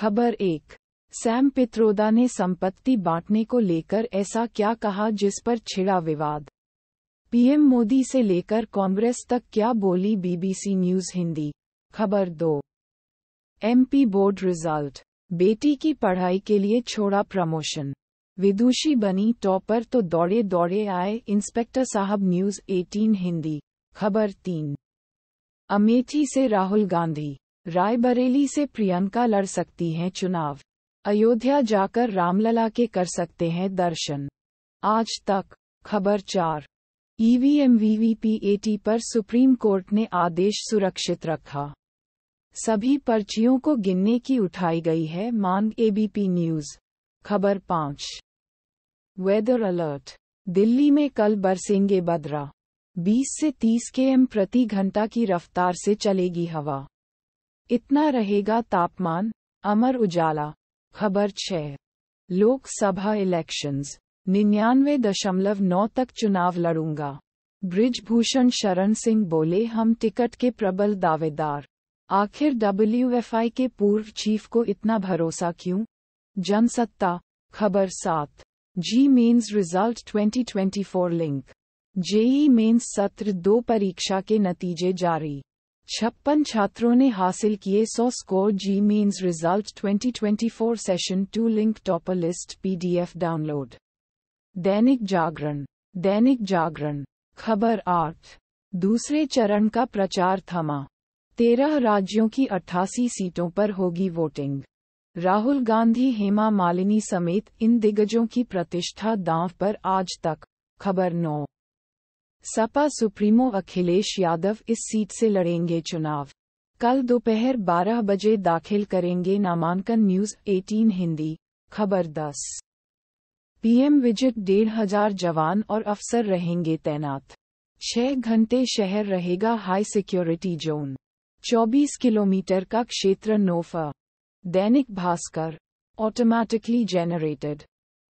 खबर एक। सैम पित्रोदा ने संपत्ति बांटने को लेकर ऐसा क्या कहा जिस पर छिड़ा विवाद? पीएम मोदी से लेकर कांग्रेस तक क्या बोली बीबीसी न्यूज़ हिंदी? खबर दो। MP board result. बेटी की पढ़ाई के लिए छोड़ा प्रमोशन। विदुषी बनी टॉपर तो दौड़े दौड़े आए इंस्पेक्टर साहब न्यूज़ 18 हिंदी। खबर तीन। अमेठी से राहुल गांधी। रायबरेली से प्रियंका लड़ सकती हैं चुनाव। अयोध्या जाकर रामलला के कर सकते हैं दर्शन। आज तक, खबर चार। ईवीएम वीवीपीएटी पर सुप्रीम कोर्ट ने आदेश सुरक्षित रखा। सभी पर्चियों को गिनने की उठाई गई है, मांग एबीपी न्यूज़। खबर पाँच। Weather alert. दिल्ली में कल बरसेंगे बदरा। 20 से 30 के एम प्रति घंटा की रफ्तार से चलेगी हवा। इतना रहेगा तापमान, अमर उजाला, खबर छह लोकसभा इलेक्शंस निन्यानवे दशमलव नौ तक चुनाव लड़ूँगा। ब्रिजभूषण शरण सिंह बोले, हम टिकट के प्रबल दावेदार। आखिर डब्ल्यूएफआई के पूर्व चीफ को इतना भरोसा क्यों? जनसत्ता, खबर सात। JEE Mains result 2024 link JEE Mains सत्र दो परीक्षा के नतीजे जारी। छप्पन छात्रों ने हासिल किए सौ score JEE Mains result 2024 session two link topper list PDF download. Dainik Jagran. Dainik जागरण। खबर आठ। दूसरे चरण का प्रचार थमा। तेरह राज्यों की अट्ठासी सीटों पर होगी वोटिंग। राहुल गांधी, हेमा मालिनी समेत इन दिग्गजों की प्रतिष्ठा दांव पर आज तक। खबर नौ। सपा सुप्रीमो अखिलेश यादव इस सीट से लड़ेंगे चुनाव। कल दोपहर 12 बजे दाखिल करेंगे नामांकन न्यूज़ 18 हिंदी। खबर 10 पीएम विज़िट डेढ़ हज़ार जवान और अफसर रहेंगे तैनात। छह घंटे शहर रहेगा हाई सिक्योरिटी जोन। 24 किलोमीटर का क्षेत्र नोफा। दैनिक भास्कर। Automatically generated.